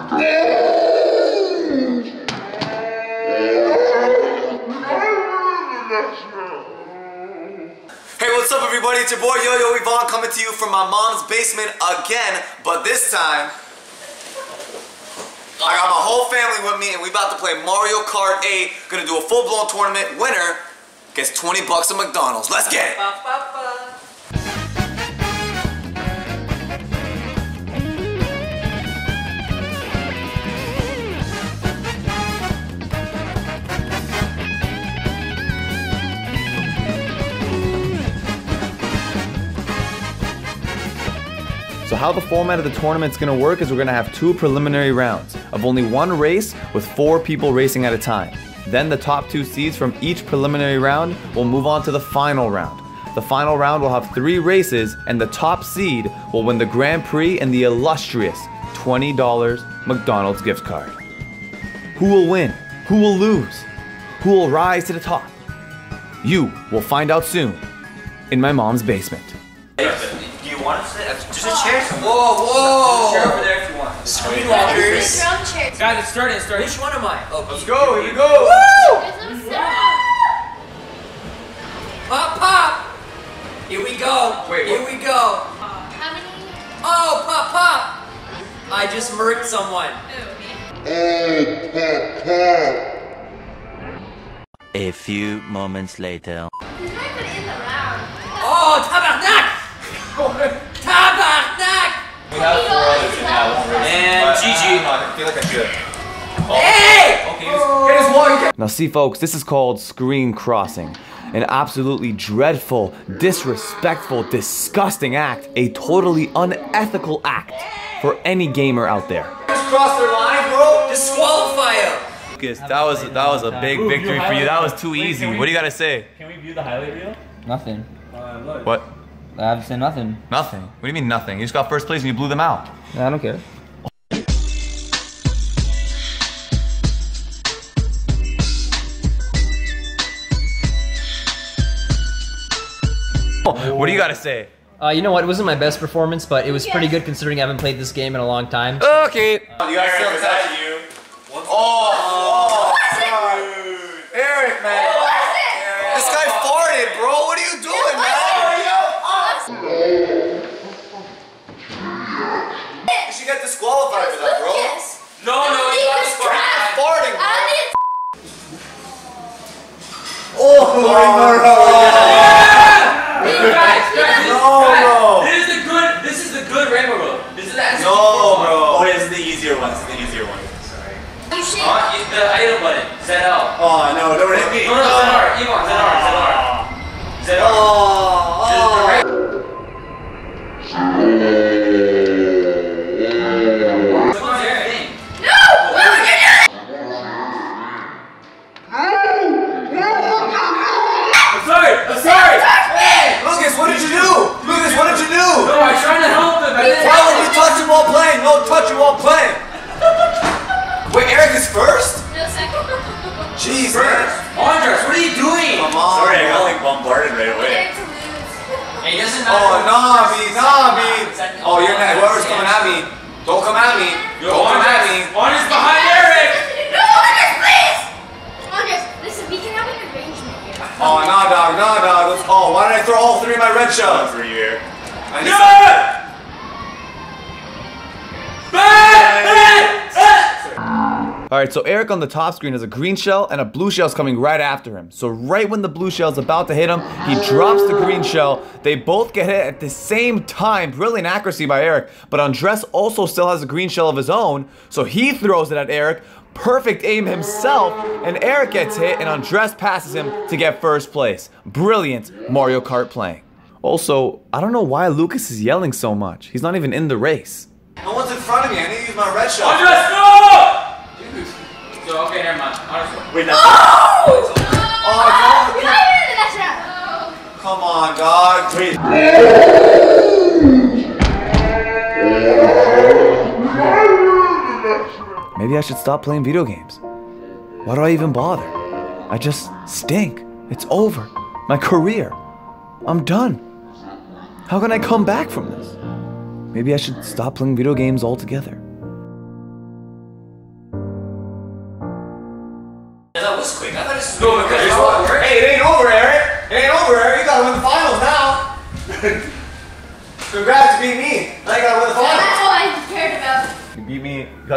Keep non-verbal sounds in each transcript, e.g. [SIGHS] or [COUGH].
Hey, what's up, everybody? It's your boy Yo Yo Ivan coming to you from my mom's basement again, but this time I got my whole family with me, and we about to play Mario Kart 8. Gonna do a full-blown tournament. Winner gets 20 bucks at McDonald's. Let's get it. So how the format of the tournament's gonna work is we're gonna have two preliminary rounds of only one race with four people racing at a time. Then the top two seeds from each preliminary round will move on to the final round. The final round will have three races and the top seed will win the Grand Prix and the illustrious $20 McDonald's gift card. Who will win? Who will lose? Who will rise to the top? You will find out soon in my mom's basement. Do you want to sit? Just a chair. Whoa, whoa. Chair over there if you want. Screen walkers. Drum chairs. Guys, it's starting. It's starting. Which one am I? Oh, let's Go, here you go! There's no sound. Pop, pop. Here we go. Wait, Here we go. How many? Oh, pop, pop. I just murked someone. Hey, pop, pop. A few moments later. I, don't know, I feel like I should. Oh. Hey. Okay, get his. Now, see, folks, this is called screen crossing. An absolutely dreadful, disrespectful, disgusting act. A totally unethical act for any gamer out there. Just cross their line, bro. Disqualify him. Lucas, that was that was a big victory for you. That was too easy. What do you gotta say? Can we view the highlight reel? Nothing. What? I have to say nothing. Nothing. What do you mean nothing? You just got first place and you blew them out. I don't care. What do you gotta say? Uh, you know what? It wasn't my best performance, but it was pretty good considering I haven't played this game in a long time. Okay. You guys still touch you. Oh, Eric, man. This guy farted, bro. What are you doing, man? You should get disqualified for that, bro. Lucas. No, no, He it's not was disqualified. trash. Farting, bro. I didn't. Guys, guys, this, No, guys, bro. this is the good. This is the good rainbow road. This is the actual No, bro. Oh, this is the easier one. This is the easier one. You should. Uh, you- the item button. ZL. Oh no, don't hit me. No, no, ZR. Ivan, ZR, ZR. ZR. Oh, Just oh, oh. the right- What's your thing? I'm sorry. I'm sorry. Hey. Lucas, what did you do? Lucas, what did you do? No, I'm trying to help him. I didn't Why would you touch him while playing? No touching while playing. Wait, Eric is first? No second. Jeez, man. Andres, what are you doing? Come on. Sorry, I got like bombarded right away. Dare to doesn't Oh, matter. Nabi, Nabi. Oh, you're not. Whoever's coming at me, don't come at me. Yo, Don't come at me. Andres behind Eric. No, Andres, please. Andres, listen, we can have an arrangement here. Oh, nah, dog, nah, dog. Oh, why did I throw all three of my red shells? For a year. I need Yeah! Alright, so Eric on the top screen has a green shell and a blue shell's coming right after him. So right when the blue shell's about to hit him, he drops the green shell. They both get hit at the same time. Brilliant accuracy by Eric. But Andres also still has a green shell of his own, so he throws it at Eric. Perfect aim himself, and Eric gets hit, and Andres passes him to get first place. Brilliant Mario Kart playing. Also, I don't know why Lucas is yelling so much. He's not even in the race. No one's in front of me. I need to use my red shell. Andres, no! So, okay, never mind. Andres, Wait, now. Oh, Oh, don't- you're not even in that shot. come on, dog. Wait. Maybe I should stop playing video games. Why do I even bother? I just stink. It's over. My career. I'm done. How can I come back from this? Maybe I should stop playing video games altogether.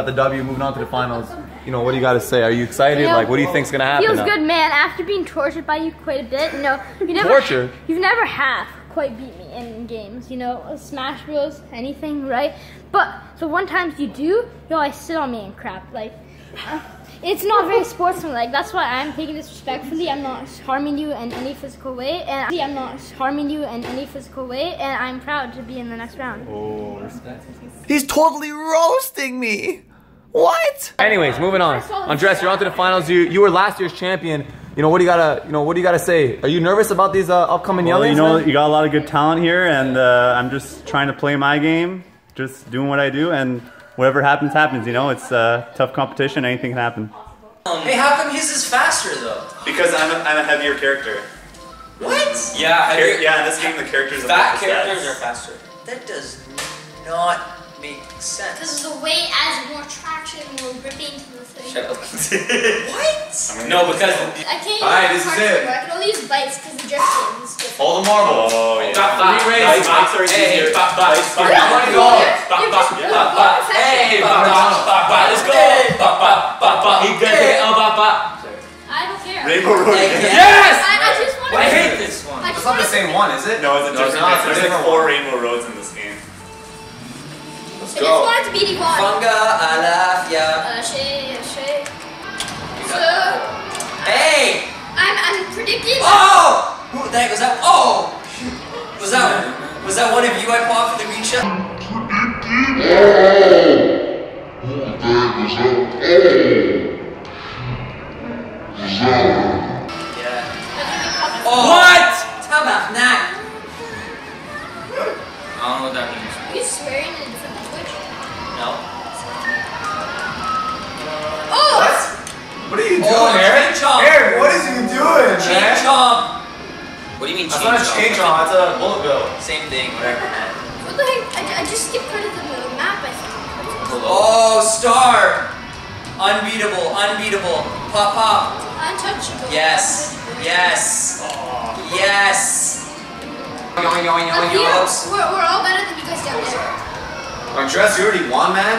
The W. Moving on to the finals. You know what do you got to say? Are you excited? Yeah. Like, what do you think's gonna happen? Feels now? good, man. After being tortured by you quite a bit, you know, you never Torture? You've never half quite beat me in games, you know, Smash Bros, anything, right? But the one times you do, you always sit on me and crap. Like, uh, [SIGHS] it's not very sportsmanlike. That's why I'm taking this respectfully. I'm not harming you in any physical way, and I'm not harming you in any physical way, and I'm proud to be in the next round. Oh, respect. He's totally roasting me. What? Anyways, moving on. Andres, you're on to the finals. You you were last year's champion. You know what do you gotta you know what do you gotta say? Are you nervous about these uh, upcoming Well, youngins? you know, man? you got a lot of good talent here, and uh, I'm just trying to play my game, just doing what I do, and whatever happens, happens. You know, it's uh, tough competition. Anything can happen. Hey, how come his is faster though? Because I'm a, I'm a heavier character. What? Yeah, Char- yeah, in this game, the characters are fat the characters are faster. That does not make sense. Because the weight adds more traction, and more gripping to the thing. Shut up. [LAUGHS] What? no, because I can't use Alright, this is parts it. anymore. I can only use bites because the drifting is different. Hold the marble. Oh, yeah. Bop, bop, Three nice, races. bop, Sorry, hey, easier. bop, bop, Nice. bop, Yeah, bop, let's go. bop, You're bop, just- bop, bop, hey, bop, bop, bop, bop, let's go. Bop, bop, bop, bop, he good, hey, oh, bop, bop. I don't care. Rainbow Road again. Yes! I, I just want to. I hate this one. I It's just not want the same one, is it? No, it's a No, it's different. not. It's a There's like different four one. Rainbow Roads in this game. Let's I just wanted to beat Ivan. Funga, alafia. Uh, Shay, Shay. So, Hey! I'm, I'm predicting. Oh! Who the heck was that? Oh! Was that was that one of you I popped for the green shell? Yeah. Oh. What? No. Oh! What are you oh, doing, Oh, Eric? chomp. Eric, what is you doing, Chain man? chomp. What do you mean That's not a chomp? chain chomp. That's a bullet bill. Same thing, whatever, man. What the heck? I, I just skipped part of the map, I think. Oh, star! Unbeatable, unbeatable. Pop, pop. Untouchable. Yes, Untouchable. yes, yes. Yo, yo, yo, yo, Up yo. here, we're, we're all better than you guys down there. Andres, you already won, man.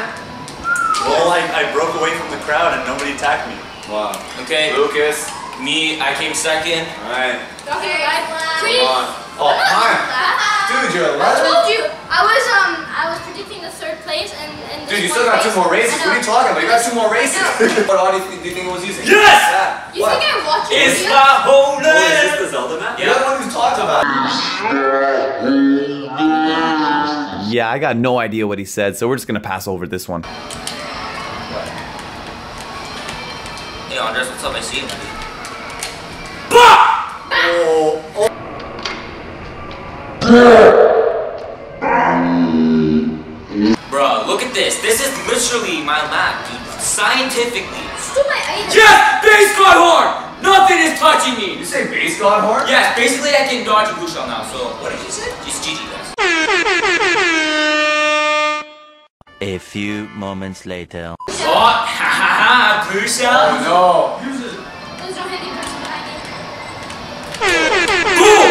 Well, I, I broke away from the crowd and nobody attacked me. Wow. Okay, Lucas. me, I came second. All right. Okay, I pretty. Come. Oh, time. Dude, you're I 11. told you. I was um I was predicting the third place and and. Dude, you still one got two more races. What are you talking about? You got two more races. I [LAUGHS] what audio do you think it was using? Yes! Yeah. You What? think I watched your It's video? my Oh, is this the Zelda map? You're the one who's talked about it. Yeah, I got no idea what he said, so we're just gonna pass over this one. Hey, Andres, what's up? I see you, man. Bro, look at this. This is literally my map, dude. Scientifically. Still my item. Yes! Base god horn! Nothing is touching me! You say base god horn? Yes, basically I can dodge a blue shell now, so what did you say? Just GG guys. A few moments later. Oh, ha ha ha, blue shell! No. Those don't hit the person behind me. Boom!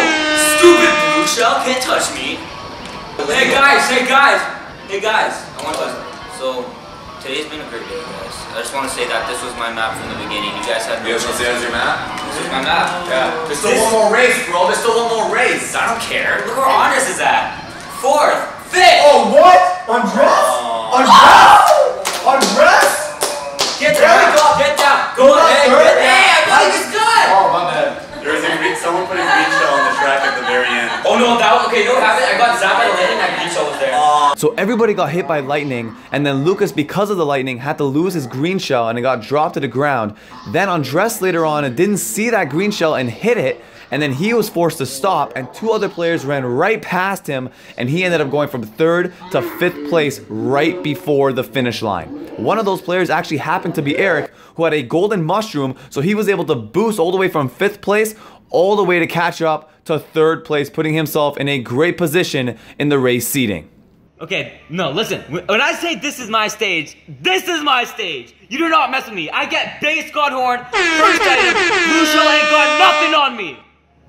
Stupid blue shell can't touch me. Hey guys, hey guys, hey guys, I want to So, today's been a great day, guys. I just want to say that this was my map from the beginning. You guys had no You guys want to say that's your map? This is my map. Yeah. There's still one more race, bro. There's still one more race. I don't care. Look where Andres is at. Fourth, fifth. Oh, what? Andres? Andres? Andres? Oh. Get down, go, get down. Go Not ahead, third. get down. Hey, I believe it's good. Oh, my bad. There was a green, someone put a green shell on the track at the very end. Oh no, that was okay. No, have it. I got zapped by the lightning. That green shell was there. So everybody got hit by lightning, and then Lucas, because of the lightning, had to lose his green shell and it got dropped to the ground. Then Andres later on and didn't see that green shell and hit it, and then he was forced to stop, and two other players ran right past him, and he ended up going from third to fifth place right before the finish line. One of those players actually happened to be Eric, who had a golden mushroom, so he was able to boost all the way from fifth place all the way to catch up to third place, putting himself in a great position in the race seating. Okay, no, listen. When I say this is my stage, this is my stage. You do not mess with me. I get base God horn, first item. Shell ain't got nothing on me.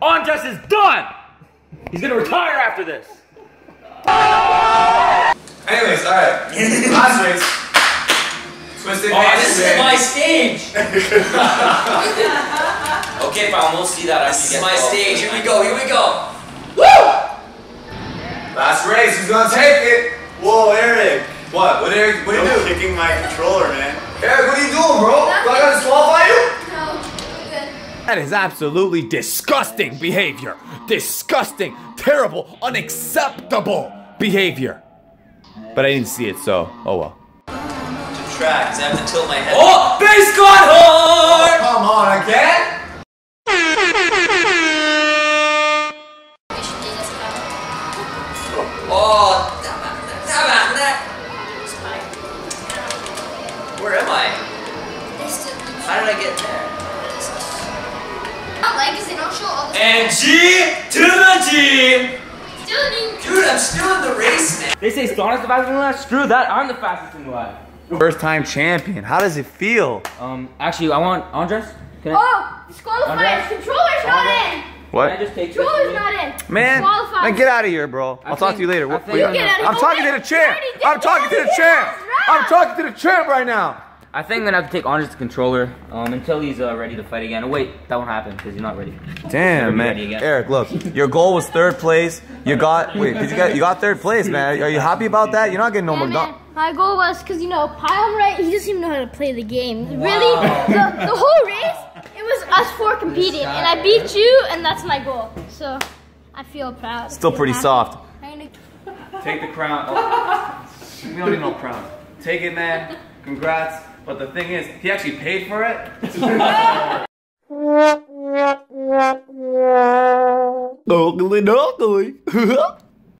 Andres is done. He's gonna retire after this. Anyways, alright. Last race. Twisted Oh, this is my stage. [LAUGHS] okay, fine. We'll see that. This is my stage. Here we go. Here we go. Woo! Last race, who's gonna take it? Whoa, Eric. What? What Eric, what do you You're do? kicking my controller, man. Eric, what are you doing, bro? Do I gotta disqualify you? No, we're good. That is absolutely disgusting behavior. Disgusting, terrible, unacceptable behavior. But I didn't see it, so oh well. Track. 'cause I have to tilt my head. Oh, base God horn. Oh, come on, again? Oh, Where am I? How did I get there? Not like, 'cause they don't show all the And G to the G. Dude, I'm still in the race, man. They say Sonic's the fastest in the lab. Screw that. I'm the fastest in the lab. First time champion. How does it feel? Um, actually, I want Andres. Can Oh, disqualifiers. Controller's not in. What? just take Controller's not in. Man, Disqualified. man, get out of here, bro. I'll talk to you later. I What- think- You get out of I'm here. talking to the champ. you already did I'm talking to the champ. I'm talking to the champ right now. I think I'm gonna have to take Andres to controller um, until he's uh, ready to fight again. Oh, wait, that won't happen because he's not ready. Damn, man. ready. Eric, look, your goal was third place. You got wait, did you get you got third place, man? Are you happy about that? You're not getting no Yeah, man. McDonald's. My goal was because you know Pyom right, he doesn't even know how to play the game. Really, the, the whole race, it was us four competing, and I beat you, and that's my goal. So I feel proud. Still feel pretty happy. soft. Take the crown. Oh. We don't need no crown. Take it, man. Congrats. But the thing is, he actually paid for it. [LAUGHS] ugly, ugly. [LAUGHS]